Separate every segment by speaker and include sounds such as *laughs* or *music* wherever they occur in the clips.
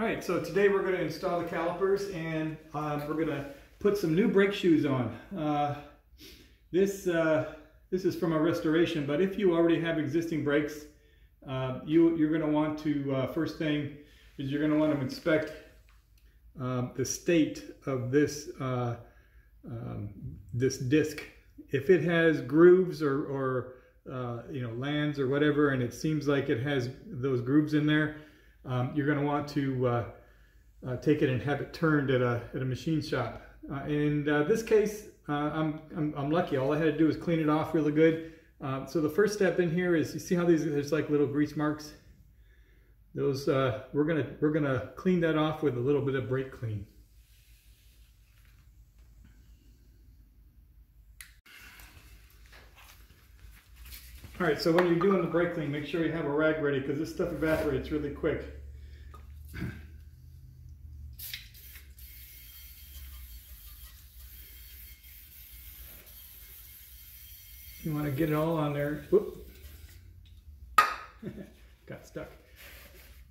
Speaker 1: All right, so today we're going to install the calipers and uh, we're going to put some new brake shoes on. Uh, this uh, this is from a restoration, but if you already have existing brakes, uh, you, you're going to want to, uh, first thing is you're going to want to inspect um, the state of this, uh, um, this disc. If it has grooves or, or you know, lands or whatever, and it seems like it has those grooves in there, um, you're going to want to uh, uh, take it and have it turned at a, at a machine shop. Uh, in uh, this case, uh, I'm, I'm, I'm, lucky. All I had to do was clean it off really good. Uh, so the first step in here is, you see how these, there's like little grease marks? Those, we're gonna, we're gonna clean that off with a little bit of brake clean. All right, so when you're doing the brake clean, make sure you have a rag ready because this stuff evaporates really quick. *clears throat* You want to get it all on there. Whoop. *laughs* Got stuck.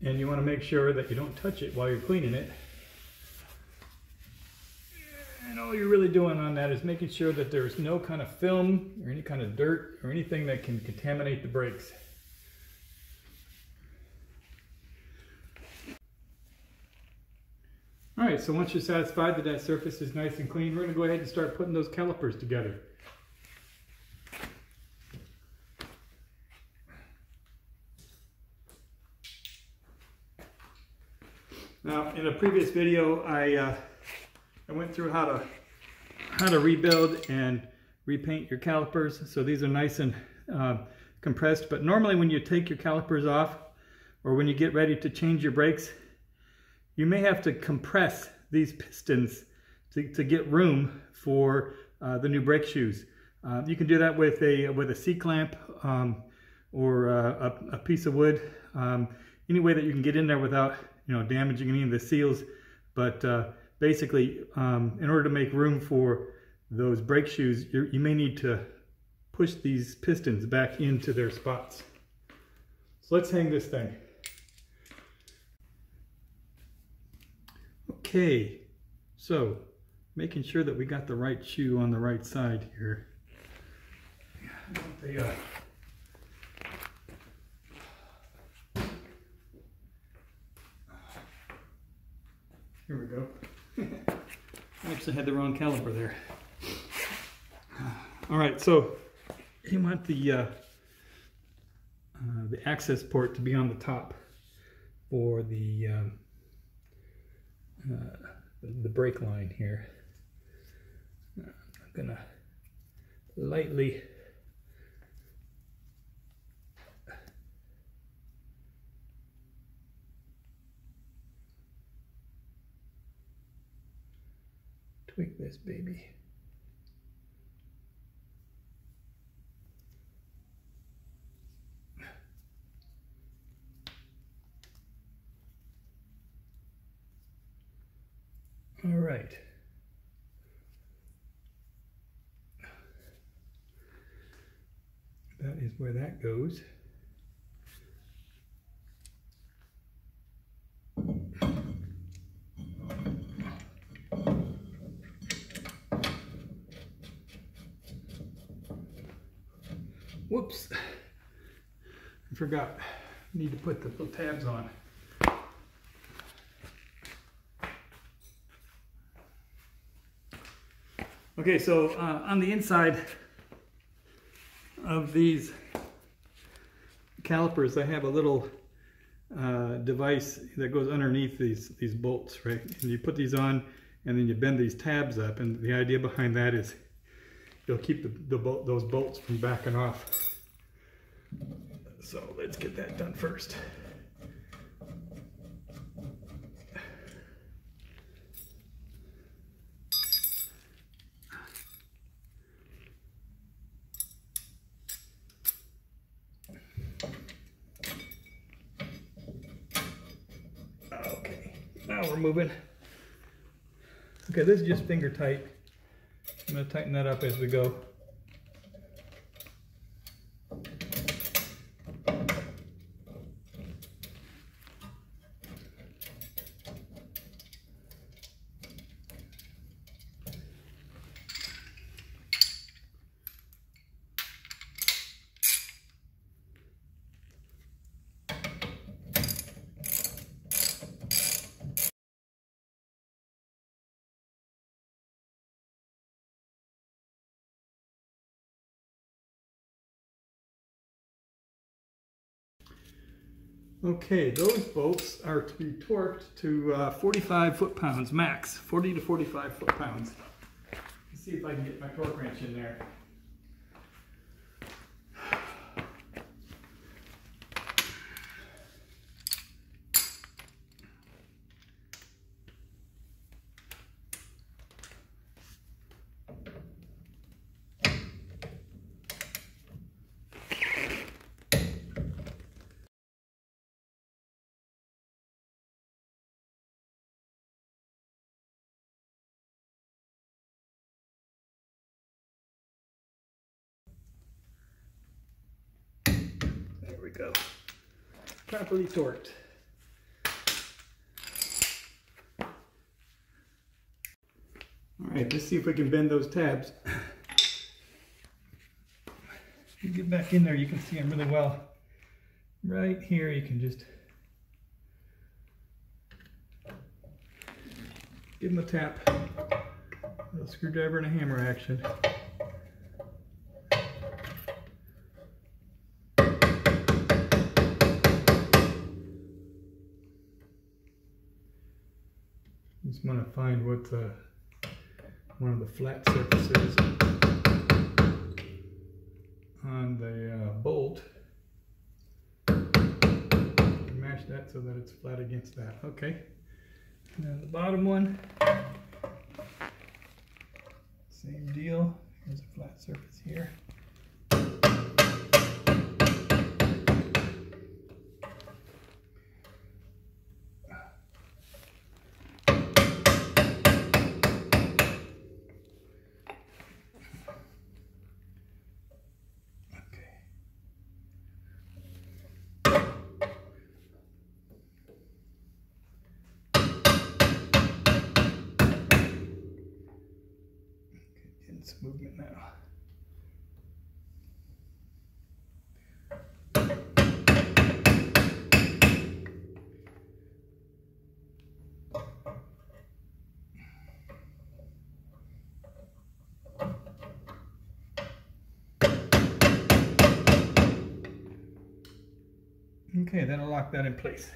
Speaker 1: And you want to make sure that you don't touch it while you're cleaning it. And all you're really doing on that is making sure that there's no kind of film or any kind of dirt or anything that can contaminate the brakes. All right, so once you're satisfied that that surface is nice and clean, we're gonna go ahead and start putting those calipers together. Now, in a previous video, I uh, I went through how to how to rebuild and repaint your calipers. So these are nice and uh, compressed. But normally when you take your calipers off or when you get ready to change your brakes, you may have to compress these pistons to, to get room for uh, the new brake shoes. Uh, you can do that with a with a C-clamp um, or uh, a, a, piece of wood. Um, any way that you can get in there without you know damaging any of the seals. But uh, basically, um, in order to make room for those brake shoes, you may need to push these pistons back into their spots. So let's hang this thing. Okay, so making sure that we got the right shoe on the right side here. They, uh, Here we go. I had the wrong caliper there. All right, so you want the uh, uh, the access port to be on the top for the um, uh, the brake line here. I'm gonna lightly tweak this baby. All right. That is where that goes. Whoops. I forgot. I Need to put the little tabs on. Okay, so uh, on the inside of these calipers, I have a little uh, device that goes underneath these, these bolts, right? And you put these on and then you bend these tabs up. And the idea behind that is it'll keep the, the those bolts from backing off. So let's get that done first. Okay, now we're moving. Okay, this is just finger tight. I'm gonna tighten that up as we go. Okay, those bolts are to be torqued to uh, 45 foot-pounds max, 40 to 45 foot-pounds. Let's see if I can get my torque wrench in there. We go. Properly torqued. All right, let's see if we can bend those tabs. You get back in there, you can see them really well. Right here, you can just give them a tap. A screwdriver and a hammer action. Just want to find what the, one of the flat surfaces on the uh, bolt. Mash that so that it's flat against that. Okay. Then the bottom one, same deal. Here's a flat surface here. Okay. Okay, getting some movement now. Okay, that'll lock that in place.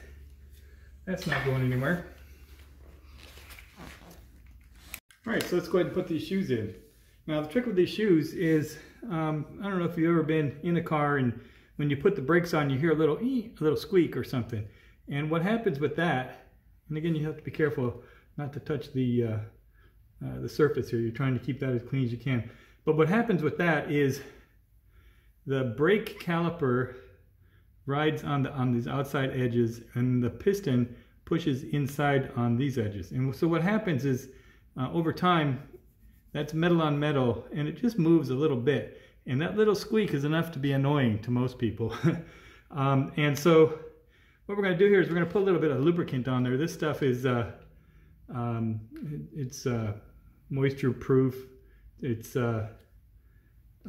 Speaker 1: That's not going anywhere. All right, so let's go ahead and put these shoes in. Now the trick with these shoes is, um, I don't know if you've ever been in a car and when you put the brakes on, you hear a little, ee, a little squeak or something. And what happens with that, and again, you have to be careful not to touch the, uh, uh, the surface here. You're trying to keep that as clean as you can. But what happens with that is the brake caliper rides on the on these outside edges and the piston pushes inside on these edges. And so what happens is uh, over time that's metal on metal and it just moves a little bit. And that little squeak is enough to be annoying to most people. *laughs* Um, and so what we're going to do here is we're going to put a little bit of lubricant on there. This stuff is uh, um, it's uh, moisture proof. It's, uh,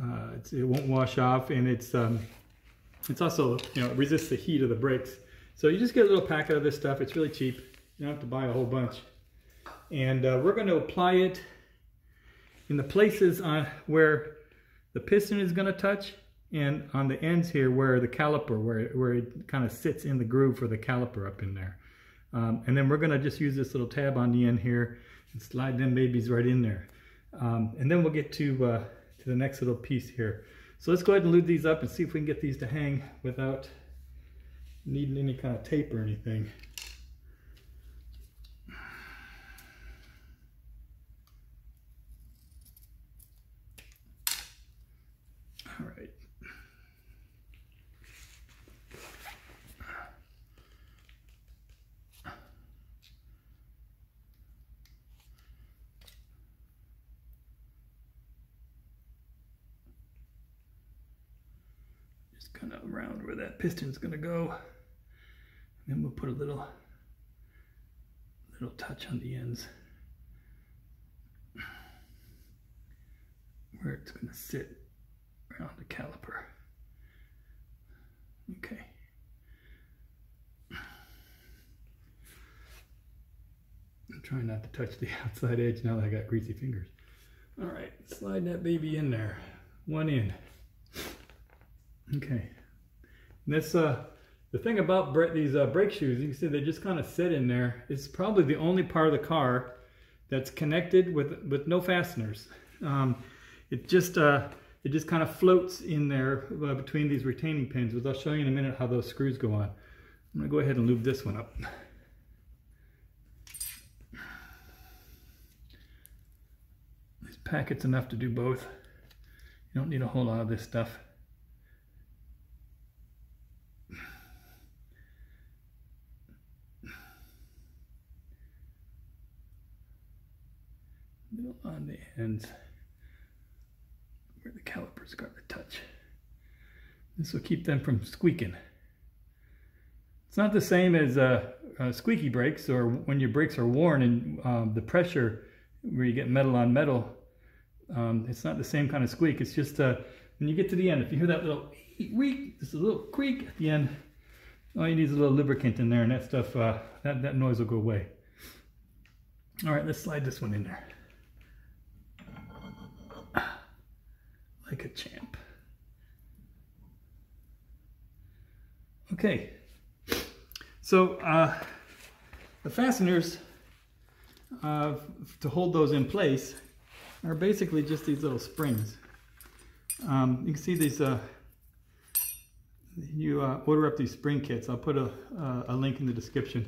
Speaker 1: uh, it's it won't wash off and it's um, it's also, you know, it resists the heat of the brakes. So you just get a little packet of this stuff. It's really cheap. You don't have to buy a whole bunch. And uh, we're going to apply it in the places on where the piston is going to touch and on the ends here where the caliper, where, where it kind of sits in the groove for the caliper up in there. Um, and then we're going to just use this little tab on the end here and slide them babies right in there. Um, and then we'll get to, uh, to the next little piece here. So let's go ahead and lube these up and see if we can get these to hang without needing any kind of tape or anything. All right. just kind of around where that piston's gonna go. And then we'll put a little, little touch on the ends where it's gonna sit around the caliper. Okay. I'm trying not to touch the *laughs* outside edge now that I got greasy fingers. All right, slide that baby in there. One in. Okay. This uh, The thing about these uh, brake shoes, you can see they just kind of sit in there. It's probably the only part of the car that's connected with with no fasteners. Um, it just uh, it just kind of floats in there uh, between these retaining pins. Which I'll show you in a minute how those screws go on. I'm gonna go ahead and lube this one up. This packet's enough to do both. You don't need a whole lot of this stuff. On the ends where the calipers got the touch. This will keep them from squeaking. It's not the same as uh, uh, squeaky brakes or when your brakes are worn and um, the pressure where you get metal on metal. Um, it's not the same kind of squeak. It's just uh, when you get to the end, if you hear that little creak, a little creak at the end, all you need is a little lubricant in there and that stuff, uh, that, that noise will go away. All right, let's slide this one in there. Like a champ. Okay, so uh, the fasteners uh, to hold those in place are basically just these little springs. Um, you can see these, uh, you uh, order up these spring kits. I'll put a, a link in the description.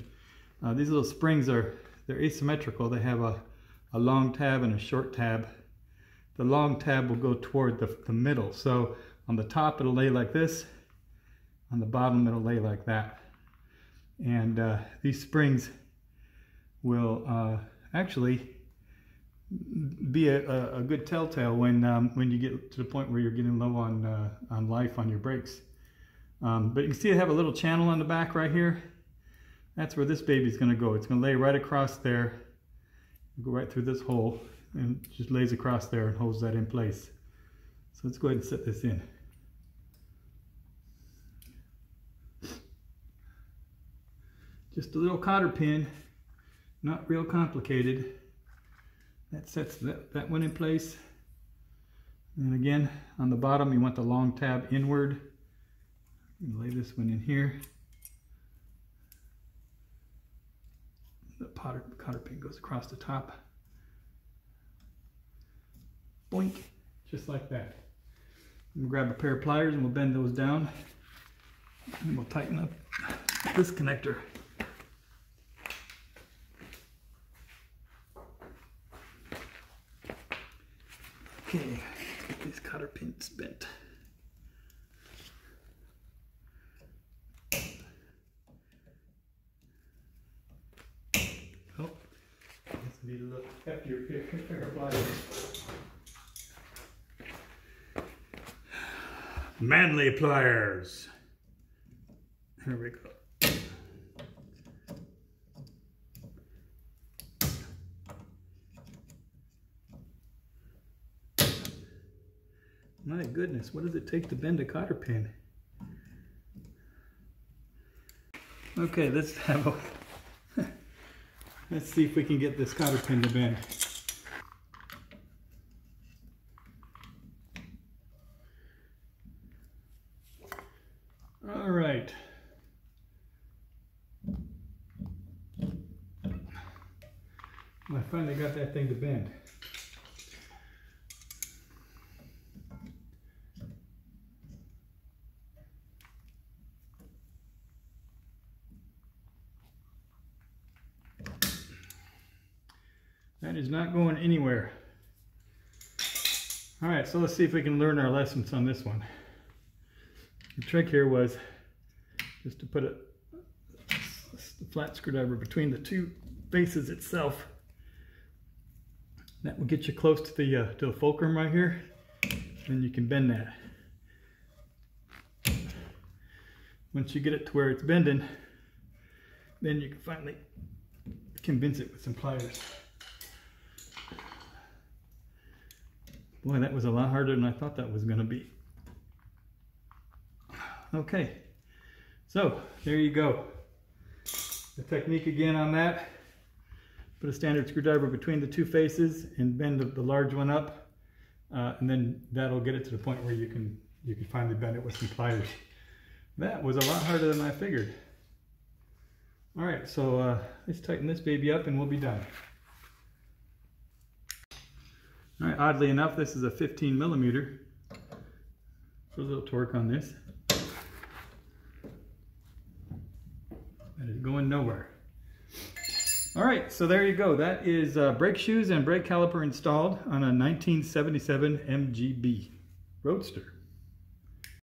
Speaker 1: Uh, these little springs are, they're asymmetrical. They have a, a long tab and a short tab the long tab will go toward the, the middle. So on the top it'll lay like this, on the bottom it'll lay like that. And uh, these springs will uh, actually be a, a, good telltale when um, when you get to the point where you're getting low on uh, on life on your brakes. Um, but you can see I have a little channel on the back right here. That's where this baby's going to go. It's going to lay right across there, go right through this hole and just lays across there and holds that in place. So let's go ahead and set this in. Just a little cotter pin, not real complicated. That sets that, that one in place. And again, on the bottom, you want the long tab inward. lay this one in here. The cotter, cotter pin goes across the top boink, just like that. We'll grab a pair of pliers and we'll bend those down and we'll tighten up this connector. Okay, let's get these cotter pins bent. Oh, need a little heftier pair of pliers. Manley pliers. Here we go. My goodness, what does it take to bend a cotter pin? Okay, let's have a, *laughs* let's see if we can get this cotter pin to bend. I finally got that thing to bend. That is not going anywhere. All right, so let's see if we can learn our lessons on this one. The trick here was just to put a, a flat screwdriver between the two faces itself that will get you close to the, uh, to the fulcrum right here. And you can bend that. Once you get it to where it's bending, then you can finally convince it with some pliers. Boy, that was a lot harder than I thought that was going to be. Okay, so there you go. The technique again on that put a standard screwdriver between the two faces and bend the, the large one up. Uh, and then that'll get it to the point where you can you can finally bend it with some pliers. That was a lot harder than I figured. All right, so uh, let's tighten this baby up and we'll be done. All right, oddly enough, this is a 15 millimeter. Put a little torque on this. That is going nowhere. All right, so there you go. That is uh, brake shoes and brake caliper installed on a 1977 MGB Roadster.